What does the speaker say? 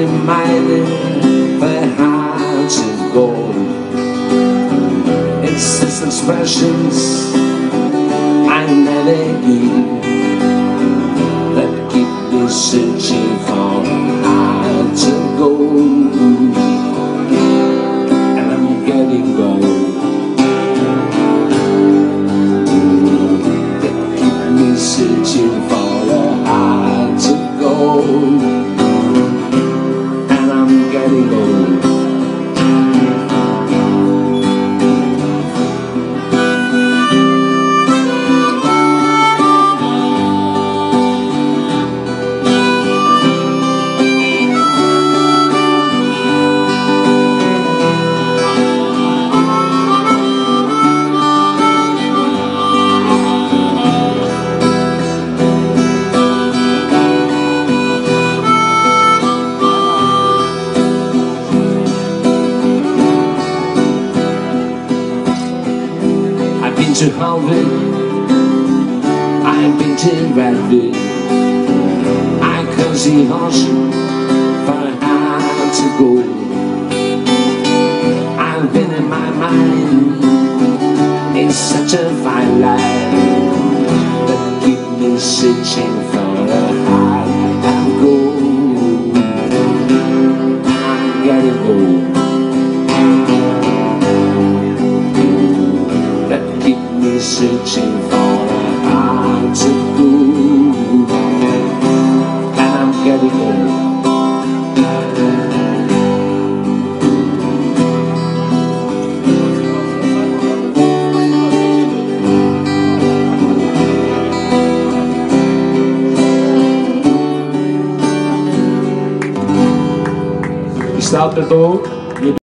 reminding that heart of gold. It's just expressions I never navigating that keep me searching for heart of gold And I'm been to Harvard, I've been to Radford, I can see horses for how to go. I've been in my mind, it's such a fine line that keep me searching searching for an eye to go And I'm getting there Stop the boat.